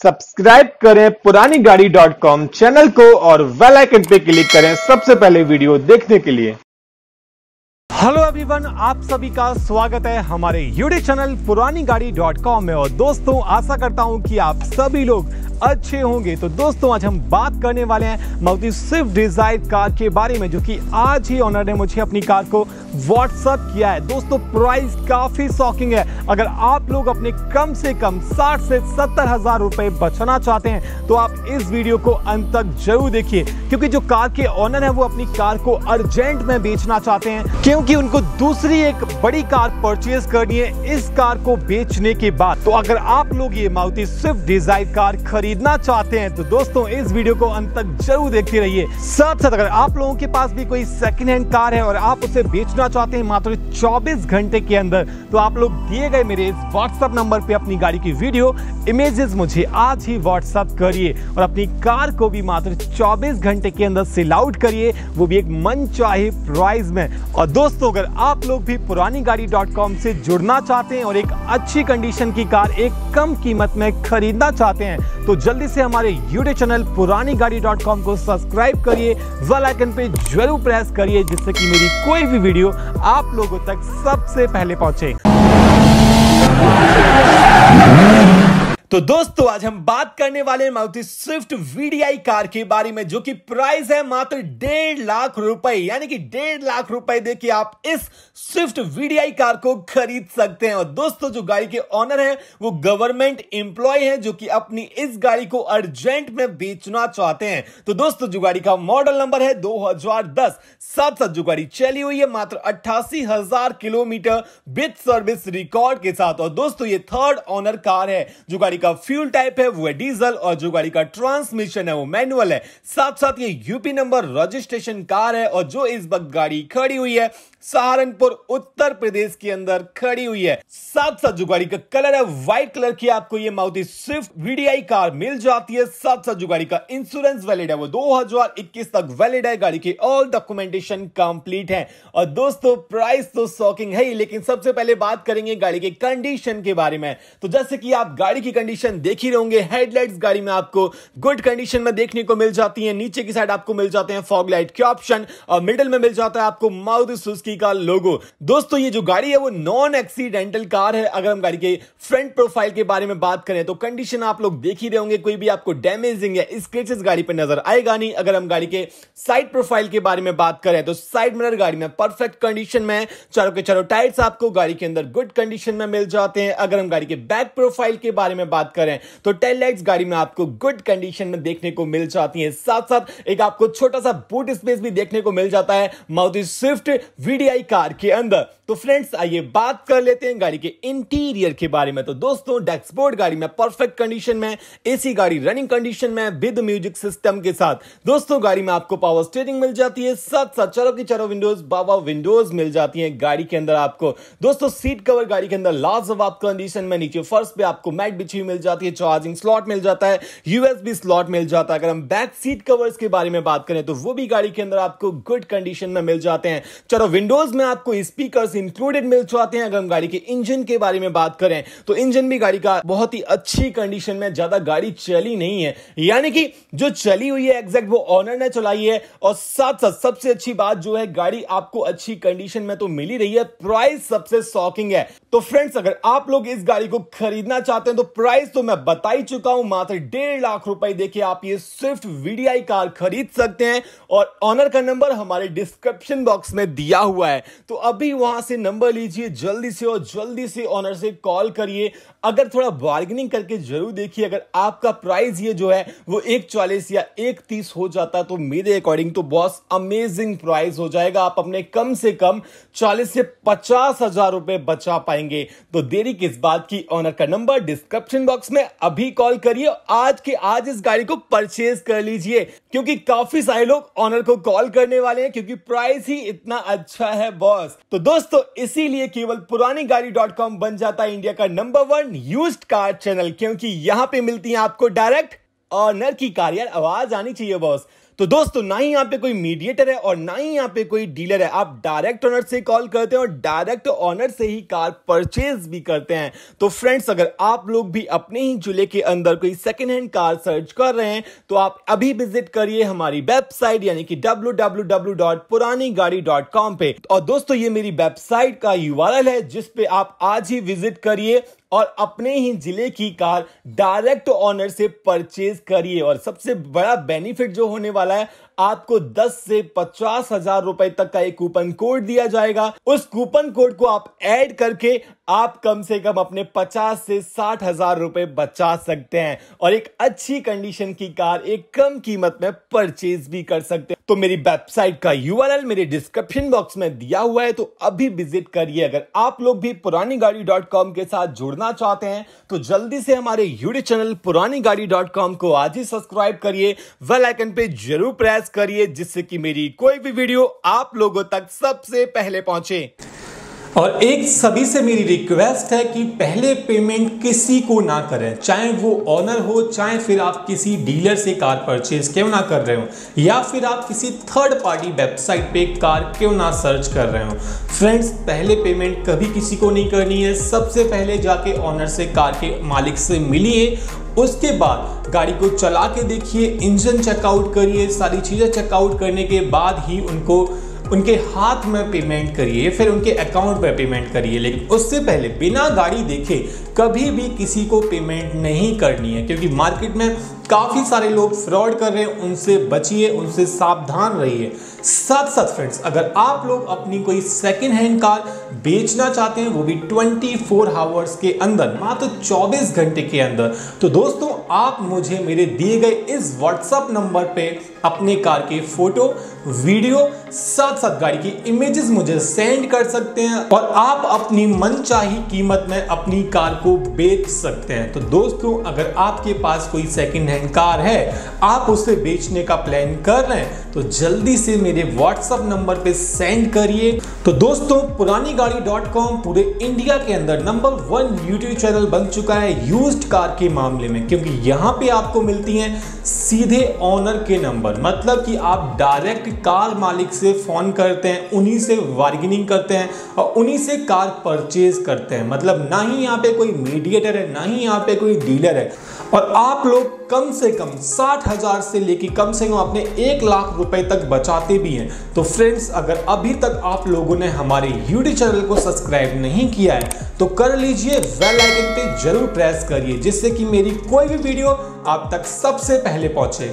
Subscribe करें पुरानी गाड़ी डॉट कॉम चैनल को और वेल आइकन पे क्लिक करें सबसे पहले वीडियो देखने के लिए। हेलो एवरीवन, आप सभी का स्वागत है हमारे यूट्यूब चैनल पुरानी गाड़ी डॉट कॉम में। और दोस्तों, आशा करता हूँ कि आप सभी लोग अच्छे होंगे। तो दोस्तों, आज हम बात करने वाले हैं मारुति स्विफ्ट डिज़ायर कार के बारे में, जो कि आज ही ऑनर ने मुझे अपनी कार को व्हाट्सअप किया है। दोस्तों प्राइस काफ़ी शॉकिंग है। अगर आप लोग अपने कम से कम साठ से सत्तर हज़ार रुपए बचाना चाहते हैं तो आप इस वीडियो को अंत तक ज़रूर देखिए। क्योंकि जो कार के ऑनर है, वो अपनी कार को अर्जेंट में बेचना चाहते हैं, क्योंकि उनको दूसरी एक बड़ी कार परचेज करनी है इस कार को बेचने के बाद। तो अगर आप लोग ये मारुति स्विफ्ट डिज़ायर कार खरीदना चाहते हैं तो दोस्तों, इस वीडियो को अंत तक ज़रूर देखते रहिए। साथ साथ अगर आप लोगों के पास भी कोई सेकेंड हैंड कार है और आप उसे बेचना देखना चाहते हैं मात्र 24 घंटे के अंदर तो आप लोग दिए गए मेरे इस व्हाट्सएप नंबर पे अपनी गाड़ी की वीडियो इमेजेस मुझे आज ही व्हाट्सएप करिए और अपनी कार को भी मात्र 24 घंटे के अंदर सेल आउट करिए। वो भी एक मन चाहे प्राइस में। और दोस्तों, अगर आप लोग भी पुरानी गाड़ी डॉट कॉम से जुड़ना चाहते हैं और एक अच्छी कंडीशन की कार एक कम कीमत में खरीदना चाहते हैं तो जल्दी से हमारे YouTube channel Purani Gaadi dot com को सब्सक्राइब करिए वेल आइकन पे ज़रूर प्रेस करिए, जिससे कि मेरी कोई भी वीडियो आप लोगों तक सबसे पहले पहुँचे। तो दोस्तों, आज हम बात करने वाले मारुति स्विफ्ट वीडीआई कार के बारे में, जो कि प्राइस है मात्र डेढ़ लाख रुपए। यानी कि डेढ़ लाख रुपए देके आप इस स्विफ्ट वीडीआई कार को खरीद सकते हैं। और दोस्तों, जो गाड़ी के ऑनर हैं, वो गवर्नमेंट एम्प्लॉय हैं, जो कि अपनी इस गाड़ी को अर्जेंट में बेचना चाहते हैं। तो दोस्तों, जो गाड़ी का मॉडल नंबर है 2010 साथ साथ जो गाड़ी चली हुई है, मात्र अट्ठासी हज़ार किलोमीटर विथ सर्विस रिकॉर्ड के साथ। और दोस्तों, ये थर्ड ऑनर कार है, जो गाड़ी का फ्यूल टाइप है, वो है डीजल और जो गाड़ी का ट्रांसमिशन है, वो मैनुअल है। साथ साथ ये यूपी नंबर रजिस्ट्रेशन कार है और जो इस वक्त गाड़ी खड़ी हुई है, सहारनपुर, उत्तर प्रदेश के अंदर खड़ी हुई है। साथ साथ जो गाड़ी का कलर है, व्हाइट कलर की आपको ये मारुति स्विफ्ट वीडीआई कार मिल जाती है। साथ साथ जो गाड़ी का इंश्योरेंस वैलिड है, वो 2021 तक वैलिड है। गाड़ी की ऑल डॉक्यूमेंटेशन कंप्लीट है। और दोस्तों प्राइस तो शॉकिंग है लेकिन सबसे पहले बात करेंगे गाड़ी के कंडीशन के बारे में। तो जैसे कि आप गाड़ी की कंडीशन देख ही रहोगे। हेडलाइट्स गाड़ी में आपको गुड कंडीशन में देखने को मिल जाती है। नीचे की साइड आपको मिल जाते हैं फॉग लाइट के ऑप्शन और मिडिल में मिल जाता है आपको मारुति सुजुकी का लोगो दोस्तों, ये जो गाड़ी है, वो नॉन एक्सीडेंटल कार है। अगर हम गाड़ी के फ्रंट प्रोफ़ाइल के बारे में बात करें तो कंडीशन आप लोग देख ही रहे होंगे। कोई भी आपको डैमेजिंग या स्क्रेचेस गाड़ी पर नज़र आएगा नहीं। अगर हम गाड़ी के साइड प्रोफ़ाइल के बारे में बात करें तो साइड मिरर गाड़ी में परफेक्ट कंडीशन में चारों के चारों टायर्स आपको गाड़ी के अंदर गुड कंडीशन में मिल जाते हैं। अगर हम गाड़ी के बैक प्रोफ़ाइल के बारे में बात करें तो टेल लाइट्स गाड़ी में आपको गुड कंडीशन में देखने को मिल जाती है। साथ साथ एक आपको छोटा सा बूट स्पेस भी देखने को मिल जाता है मारुति स्विफ्ट वीडीआई कार के अंदर। तो फ्रेंड्स आइए बात कर लेते हैं गाड़ी के इंटीरियर के बारे में। तो दोस्तों डैक्सबोर्ड गाड़ी में परफेक्ट कंडीशन में एसी गाड़ी रनिंग कंडीशन में विद म्यूज़िक सिस्टम के साथ। दोस्तों, गाड़ी में आपको पावर स्टेयरिंग मिल जाती है साथ साथ चारों की चारों विंडोज़ बाबा विंडोज़ मिल जाती हैं गाड़ी के अंदर आपको। दोस्तों सीट कवर गाड़ी के अंदर लाजवाब कंडीशन में, नीचे फर्श पे आपको मैट बिछी मिल जाती है चार्जिंग स्लॉट मिल जाता है यूएसबी स्लॉट मिल जाता है। अगर हम बैक सीट कवर्स के बारे में बात करें तो वो भी गाड़ी के अंदर आपको गुड कंडीशन में मिल जाते हैं। चारों विंडोज़ में आपको स्पीकर इंक्लूडेड मिल जाते हैं, अगर हम गाड़ी के इंजन के बारे में बात करें तो इंजन भी गाड़ी का बहुत ही अच्छी कंडीशन में ज़्यादा गाड़ी चली नहीं है। यानी कि जो चली हुई है एग्जैक्ट वो ऑनर ने चलाई है, और साथ साथ सबसे अच्छी बात जो है, गाड़ी आपको अच्छी कंडीशन में तो मिल ही रही है प्राइस सबसे शॉकिंग है। तो फ्रेंड्स अगर आप लोग इस गाड़ी को खरीदना चाहते हैं तो प्राइस तो मैं बता ही चुका हूँ, मात्र डेढ़ लाख रुपए देखिए आप ये स्विफ्ट वीडीआई कार खरीद सकते हैं और ऑनर का नंबर हमारे डिस्क्रिप्शन बॉक्स में दिया हुआ है। तो अभी वहाँ से नंबर लीजिए, जल्दी से और जल्दी से ऑनर से कॉल करिए। अगर थोड़ा बार्गेनिंग करके ज़रूर देखिए, अगर आपका प्राइस ये जो है, वो एक या एक हो जाता तो मेरे अकॉर्डिंग तो बॉस अमेजिंग प्राइस हो जाएगा। आप अपने कम से कम चालीस से पचास हज़ार रुपए बचा पाएँगे। तो देरी किस बात की ऑनर का नंबर डिस्क्रिप्शन बॉक्स में अभी कॉल करिए, आज के आज इस गाड़ी को परचेज कर लीजिए, क्योंकि काफ़ी सारे लोग ऑनर को कॉल करने वाले हैं, क्योंकि प्राइस ही इतना अच्छा है बॉस तो दोस्तों, इसीलिए केवल पुरानी गाड़ी डॉट कॉम बन जाता है इंडिया का number one use car channel क्योंकि यहाँ पे मिलती है आपको डायरेक्ट ऑनर की कार यार, आवाज़ आनी चाहिए बॉस तो दोस्तों, ना ही यहाँ पे कोई मीडिएटर है और ना ही यहाँ पे कोई डीलर है। आप डायरेक्ट ऑनर से कॉल करते हैं और डायरेक्ट ऑनर से ही कार परचेज भी करते हैं। तो फ्रेंड्स अगर आप लोग भी अपने ही ज़िले के अंदर कोई सेकेंड हैंड कार सर्च कर रहे हैं तो आप अभी विज़िट करिए हमारी वेबसाइट यानी कि www.puranigaadi.com पे। और दोस्तों, ये मेरी वेबसाइट का यूआरएल है जिसपे आप आज ही विज़िट करिए। और अपने ही ज़िले की कार डायरेक्ट ऑनर से परचेज करिए। और सबसे बड़ा बेनिफिट जो होने वाला है आपको 10 से पचास हज़ार रुपए तक का एक कूपन कोड दिया जाएगा। उस कूपन कोड को आप ऐड करके आप कम से कम अपने 50 से साठ हज़ार रुपए बचा सकते हैं और एक अच्छी कंडीशन की कार एक कम कीमत में परचेज भी कर सकते हैं। तो मेरी वेबसाइट का यूआरएल मेरे डिस्क्रिप्शन बॉक्स में दिया हुआ है तो अभी विज़िट करिए। अगर आप लोग भी पुरानी गाड़ी डॉट कॉम के साथ जुड़ना चाहते हैं तो जल्दी से हमारे यूट्यूब चैनल पुरानी गाड़ी डॉट कॉम को आज ही सब्सक्राइब करिए। वेल आइकन पे ज़रूर प्रेस प्रेस करिए जिससे कि मेरी कोई भी वीडियो आप लोगों तक सबसे पहले पहुँचे। और एक सभी से मेरी रिक्वेस्ट है कि पहले पेमेंट किसी को ना करें। चाहे वो ऑनर हो, चाहे फिर आप किसी डीलर से कार परचेज क्यों ना कर रहे हो, या फिर आप किसी थर्ड पार्टी वेबसाइट पे कार क्यों ना सर्च कर रहे हो। फ्रेंड्स पहले पेमेंट कभी किसी को नहीं करनी है। सबसे पहले जाके ऑनर से कार के मालिक से मिलिए। उसके बाद गाड़ी को चला के देखिए इंजन चेकआउट करिए। सारी चीज़ें चेकआउट करने के बाद ही उनको उनके हाथ में पेमेंट करिए, फिर उनके अकाउंट में पेमेंट करिए, लेकिन उससे पहले बिना गाड़ी देखे कभी भी किसी को पेमेंट नहीं करनी है, क्योंकि मार्केट में काफ़ी सारे लोग फ्रॉड कर रहे हैं, उनसे बचिए, उनसे सावधान रहिए। साथ साथ फ्रेंड्स अगर आप लोग अपनी कोई सेकेंड हैंड कार बेचना चाहते हैं, वो भी 24 फोर आवर्स के अंदर, मात्र तो 24 घंटे के अंदर। तो दोस्तों, आप मुझे मेरे दिए गए इस व्हाट्सअप नंबर पे अपने कार के फ़ोटो वीडियो साथ साथ गाड़ी की इमेजेस मुझे सेंड कर सकते हैं और आप अपनी मनचाही कीमत में अपनी कार को बेच सकते हैं। तो दोस्तों, अगर आपके पास कोई सेकंड हैंड कार है। आप उसे बेचने का प्लान कर रहे हैं तो जल्दी से मेरे व्हाट्सएप नंबर पे सेंड करिए। तो दोस्तों, पुरानी गाड़ी डॉट कॉम पूरे इंडिया के अंदर नंबर वन यूट्यूब चैनल बन चुका है यूज्ड कार के मामले में, क्योंकि यहाँ पे आपको मिलती हैं सीधे ऑनर के नंबर मतलब कि आप डायरेक्ट कार मालिक से फ़ोन करते हैं, उन्हीं से बार्गेनिंग करते हैं और उन्हीं से कार परचेज करते हैं। मतलब ना ही यहाँ पे कोई मीडिएटर है, ना ही यहाँ पे कोई डीलर है। और आप लोग कम से कम साठ हज़ार से लेके कम से कम अपने एक लाख रुपए तक बचाते भी हैं। तो फ्रेंड्स अगर अभी तक आप लोगों ने हमारे यूट्यूब चैनल को सब्सक्राइब नहीं किया है तो कर लीजिए वेल आइकन पे ज़रूर प्रेस करिए, जिससे कि मेरी कोई भी वीडियो आप तक सबसे पहले पहुँचे।